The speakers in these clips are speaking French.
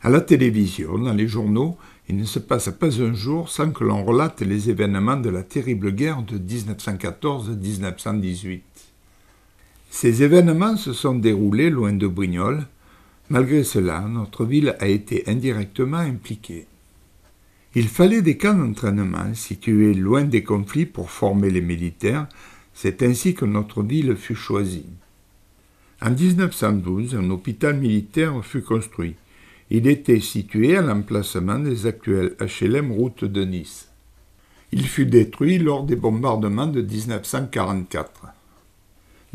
À la télévision, dans les journaux, il ne se passe pas un jour sans que l'on relate les événements de la terrible guerre de 1914-1918. Ces événements se sont déroulés loin de Brignoles. Malgré cela, notre ville a été indirectement impliquée. Il fallait des camps d'entraînement situés loin des conflits pour former les militaires. C'est ainsi que notre ville fut choisie. En 1912, un hôpital militaire fut construit. Il était situé à l'emplacement des actuels HLM route de Nice. Il fut détruit lors des bombardements de 1944.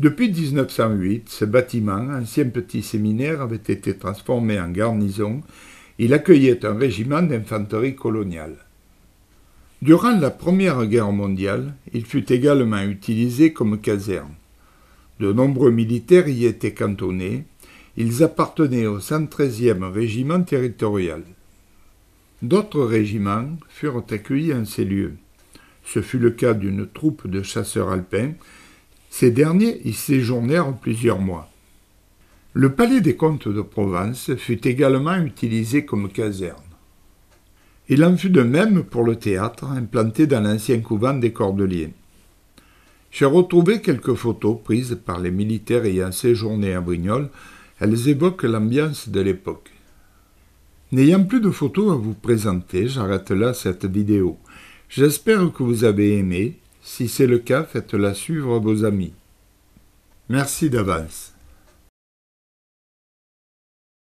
Depuis 1908, ce bâtiment, ancien petit séminaire, avait été transformé en garnison. Il accueillait un régiment d'infanterie coloniale. Durant la Première Guerre mondiale, il fut également utilisé comme caserne. De nombreux militaires y étaient cantonnés. Ils appartenaient au 113e régiment territorial. D'autres régiments furent accueillis en ces lieux. Ce fut le cas d'une troupe de chasseurs alpins ces derniers y séjournèrent plusieurs mois. Le palais des comtes de Provence fut également utilisé comme caserne. Il en fut de même pour le théâtre implanté dans l'ancien couvent des Cordeliers. J'ai retrouvé quelques photos prises par les militaires ayant séjourné à Brignoles. Elles évoquent l'ambiance de l'époque. N'ayant plus de photos à vous présenter, j'arrête là cette vidéo. J'espère que vous avez aimé si c'est le cas, faites-la suivre à vos amis. Merci d'avance.